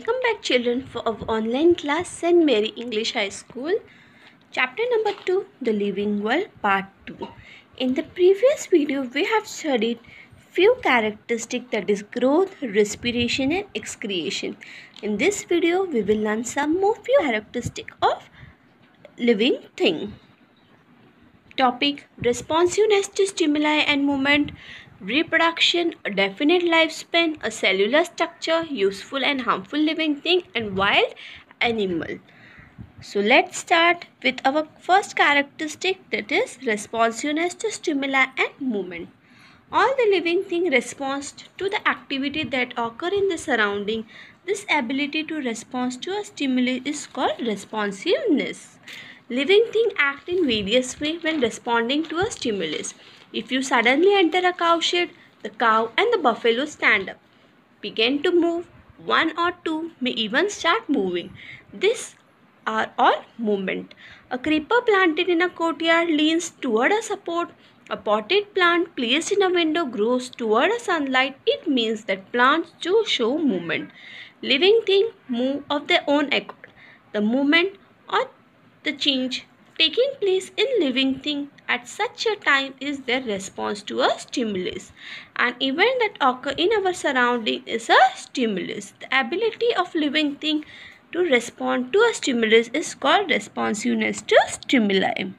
Welcome back children for our online class St. Mary English High School. Chapter number 2 The Living World Part 2. In the previous video we have studied few characteristics that is growth, respiration and excretion. In this video we will learn some more few characteristics of living thing. Topic Responsiveness to stimuli and movement reproduction, a definite lifespan, a cellular structure, useful and harmful living thing, and wild animal. So let's start with our first characteristic that is responsiveness to stimuli and movement. All the living thing responds to the activity that occur in the surrounding. This ability to respond to a stimuli is called responsiveness. Living thing act in various ways when responding to a stimulus. If you suddenly enter a cowshed, the cow and the buffalo stand up, begin to move. One or two may even start moving. These are all movement. A creeper planted in a courtyard leans toward a support. A potted plant placed in a window grows toward a sunlight. It means that plants do show movement. Living things move of their own accord. The movement or the change taking place in living thing at such a time is their response to a stimulus. An event that occur in our surrounding is a stimulus. The ability of living thing to respond to a stimulus is called responsiveness to stimuli.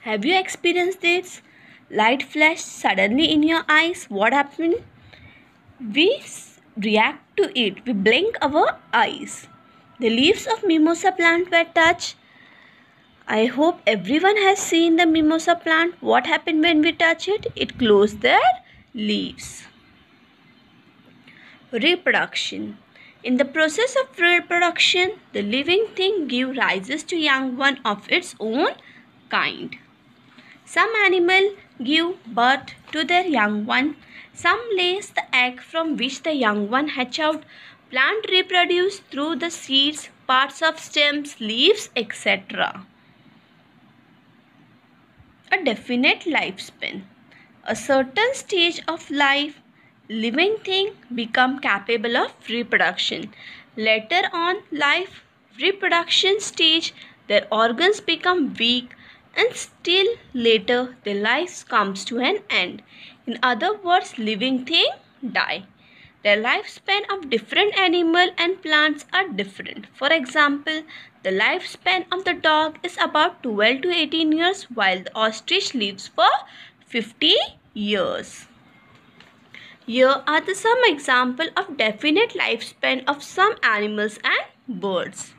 Have you experienced this? Light flash suddenly in your eyes. What happened? We react to it. We blink our eyes. The leaves of mimosa plant were touched I hope everyone has seen the mimosa plant. What happened when we touch it? It closed their leaves. Reproduction. In the process of reproduction, the living thing gives rise to young one of its own kind. Some animal give birth to their young one. Some lays the egg from which the young one hatch out. Plant reproduce through the seeds, parts of stems, leaves, etc a definite lifespan. A certain stage of life, living thing become capable of reproduction. Later on life reproduction stage, their organs become weak and still later their life comes to an end. In other words, living thing die. The lifespan of different animal and plants are different. For example, the lifespan of the dog is about 12 to 18 years while the ostrich lives for 50 years. Here are the some example of definite lifespan of some animals and birds.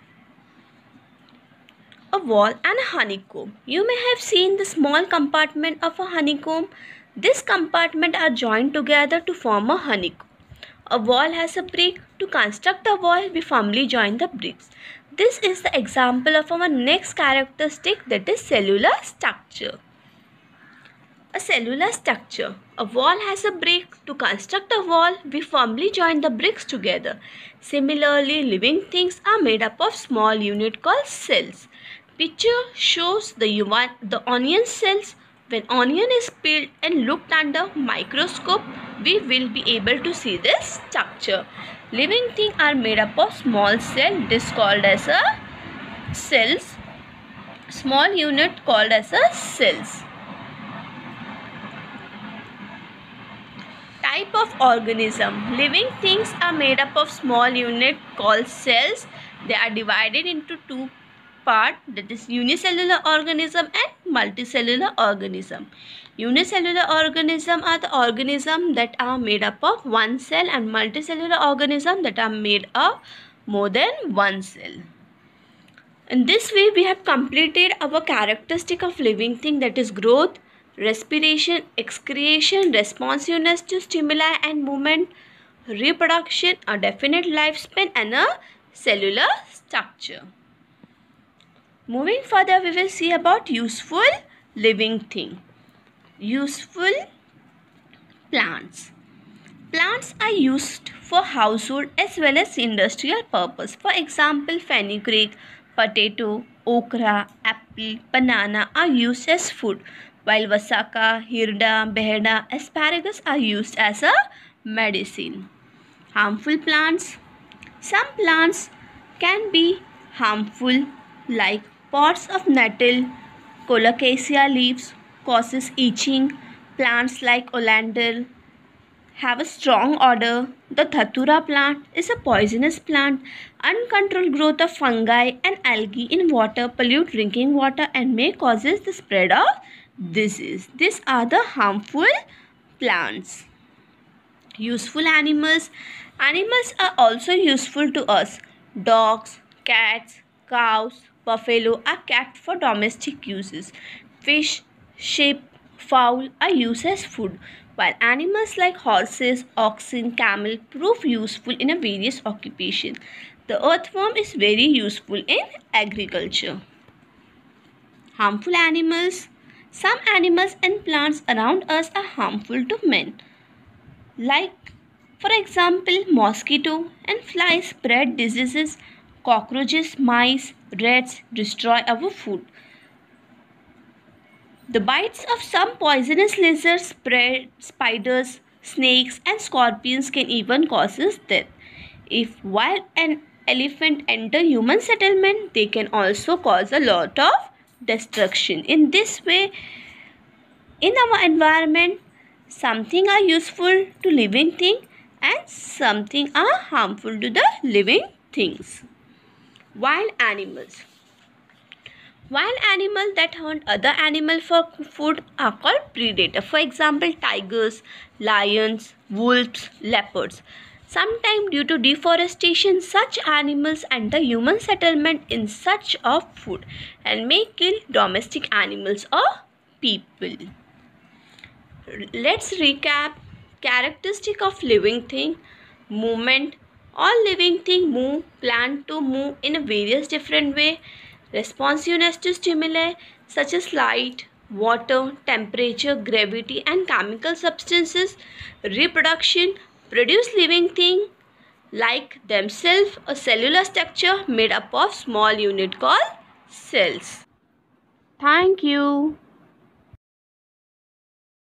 A wall and a honeycomb. You may have seen the small compartment of a honeycomb. This compartment are joined together to form a honeycomb. A wall has a brick. To construct a wall, we firmly join the bricks. This is the example of our next characteristic that is cellular structure. A cellular structure. A wall has a brick. To construct a wall, we firmly join the bricks together. Similarly, living things are made up of small unit called cells. Picture shows the, the onion cells when onion is peeled and looked under microscope, we will be able to see this structure. Living things are made up of small cell. This called as a cells. Small unit called as a cells. Type of organism. Living things are made up of small unit called cells. They are divided into two part that is unicellular organism and multicellular organism. Unicellular organism are the organism that are made up of one cell and multicellular organism that are made of more than one cell. In this way we have completed our characteristic of living thing that is growth, respiration, excretion, responsiveness to stimuli and movement, reproduction, a definite lifespan and a cellular structure. Moving further, we will see about useful living thing. Useful plants. Plants are used for household as well as industrial purpose. For example, fenugreek, potato, okra, apple, banana are used as food, while vasaka, hirda, beheda, asparagus are used as a medicine. Harmful plants Some plants can be harmful like pods of nettle, colocasia leaves causes itching. Plants like oleander have a strong odor. The Dhatura plant is a poisonous plant. Uncontrolled growth of fungi and algae in water pollute drinking water and may causes the spread of disease. These are the harmful plants. Useful animals. Animals are also useful to us. Dogs, cats, cows, buffalo are kept for domestic uses. Fish, sheep, fowl are used as food while animals like horses, oxen, camel prove useful in a various occupation. The earthworm is very useful in agriculture. Harmful animals. Some animals and plants around us are harmful to men. Like, for example, mosquito and flies spread diseases. Cockroaches, mice, rats destroy our food. The bites of some poisonous lizards, spread, spiders, snakes and scorpions can even cause death. If while an elephant enter human settlement, they can also cause a lot of destruction. In this way, in our environment, something are useful to living thing and something are harmful to the living things. Wild animals. Wild animals that hunt other animals for food are called predator. For example, tigers, lions, wolves, leopards. Sometimes due to deforestation, such animals enter human settlement in search of food and may kill domestic animals or people. Let's recap characteristic of living thing, movement. All living thing move, plan to move in various different way Responsiveness to stimuli such as light, water, temperature, gravity and chemical substances, reproduction, produce living thing like themselves a cellular structure made up of small unit called cells. Thank you.